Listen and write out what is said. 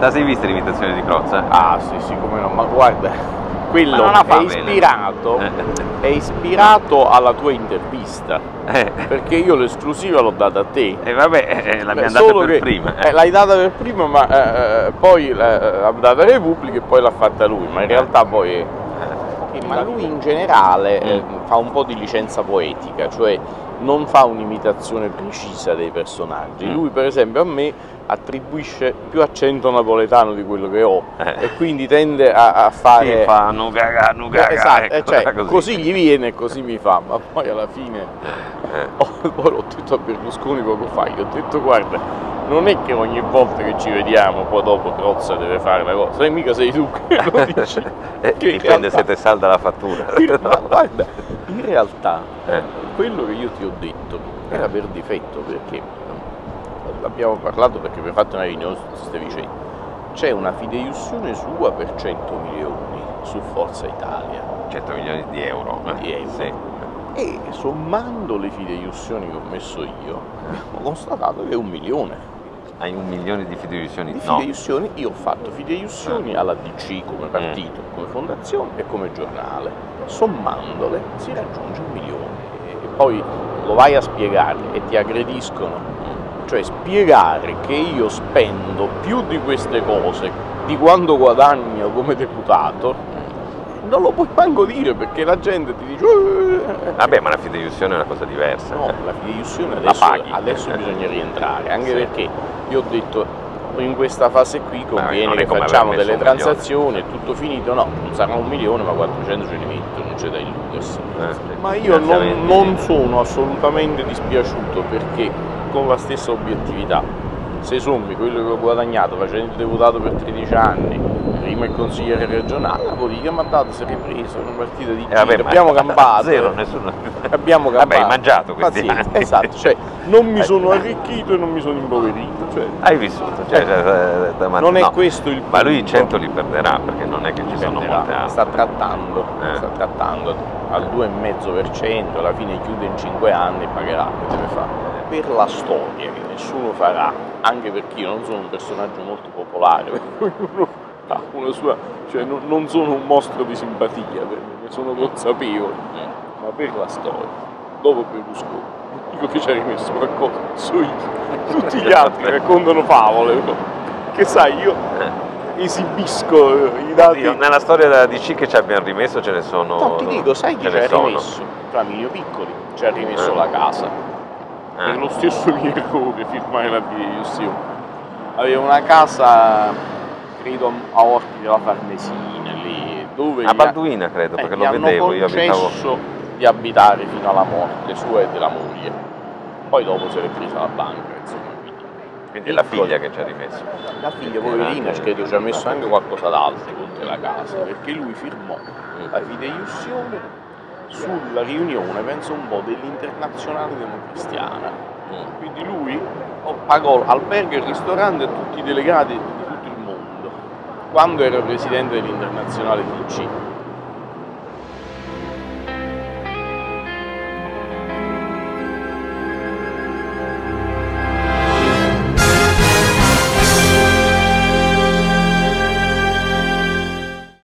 La sei vista l'imitazione di Crozza? Ah sì sì come no, ma guarda, quello Ma è ispirato, Eh. è ispirato alla tua intervista, Eh, perché io l'esclusiva l'ho data a te. e vabbè, eh, l'abbiamo Beh, data per che- prima. eh, l'hai data per prima, ma eh, eh, poi l'ha data Repubblica e poi l'ha fatta lui, ma in realtà poi... Eh. Ma lui in generale eh, Mm. fa un po' di licenza poetica, cioè non fa un'imitazione precisa dei personaggi. Mm. Lui per esempio a me attribuisce più accento napoletano di quello che ho Eh. e quindi tende a, a fare... Sì, fa nugaga, nugaga, Eh, esatto, eh, ecco, cioè, era così. gli viene e così mi fa, ma poi alla fine Eh. Poi l'ho detto a Berlusconi poco fa, gli ho detto guarda, non è che ogni volta che ci vediamo poi dopo Crozza deve fare la cosa, e mica sei tu che lo dici. Eh, in dipende realtà- se te salda la fattura. Ma guarda, in realtà Eh. Quello che io ti ho detto era per difetto perché abbiamo parlato perché vi ho fatto una riunione su queste vicende. C'è una fideiussione sua per 100 milioni su Forza Italia 100 milioni di euro. eh? Di euro. Sì. e sommando le fideiussioni che ho messo io abbiamo constatato che è un milione Hai un milione di fideiussioni? di No. fideiussioni. Io ho fatto fideiussioni alla DC come partito, come fondazione e come giornale. Sommandole si raggiunge un milione poi lo vai a spiegare e ti aggrediscono. Cioè spiegare che io spendo più di queste cose di quanto guadagno come deputato, non lo puoi manco dire perché la gente ti dice "Eh". Vabbè, ma la fideiussione è una cosa diversa. No, la fideiussione La adesso, paghi. adesso bisogna rientrare, anche Sì. perché io ho detto in questa fase qui conviene che facciamo delle milione. transazioni, è tutto finito, no, non sarà un milione ma 400 ce li metto, non c'è da illudersi. Eh. Ma io non, non sono assolutamente dispiaciuto perché con la stessa obiettività, se sommi quello che ho guadagnato facendo il deputato per 13 anni, prima il consigliere regionale, la politica mi ha dato, si è ripresa, una partita di Eh, vabbè, giro, ma- abbiamo cambiato. Zero, nessuno. Abbiamo Vabbè, cambiato. hai mangiato questi Pazienza, anni. Esatto, cioè non mi Eh. sono arricchito e non mi sono impoverito. Cioè, Hai vissuto. Cioè, eh, eh, ma, non è no. questo il Ma lui i punto. 100 li perderà perché non è che ci sono Dipenderà, molte altre. sta trattando, Eh. sta trattando al 2,5%, alla fine chiude in 5 anni e pagherà che deve fare. Per la storia che nessuno farà, anche perché io non sono un personaggio molto popolare, ognuno una sua, cioè non, non sono un mostro di simpatia, per me, ne sono consapevole, ma per la storia, dopo Berlusconi, dico che ci ha rimesso qualcosa, io, tutti gli altri raccontano favole, che sai io esibisco eh, i dati. Oddio, nella storia della DC che ci abbiamo rimesso ce ne sono. No, ti dico, sai chi ci ha rimesso? Flaminio Piccoli ci ha rimesso Eh. la casa. Eh. Per lo stesso mio errore firmare la fideiussione. Aveva una casa, credo a Orti della Farnesina, lì, dove A gli ha- Balduina credo, eh, perché gli lo vedevo, io abitavo. di abitare fino alla morte sua e della moglie. Poi dopo se l'è presa la banca, insomma. quindi- Quindi è la figlia che ci ha rimesso. La figlia poverina credo ci ha messo anche qualcosa d'altro oltre la casa, perché lui firmò la fideiussione sulla riunione, penso un po', dell'internazionale democristiana. Quindi lui oh, pagò albergo e ristorante a tutti i delegati di quando era presidente dell'internazionale DC.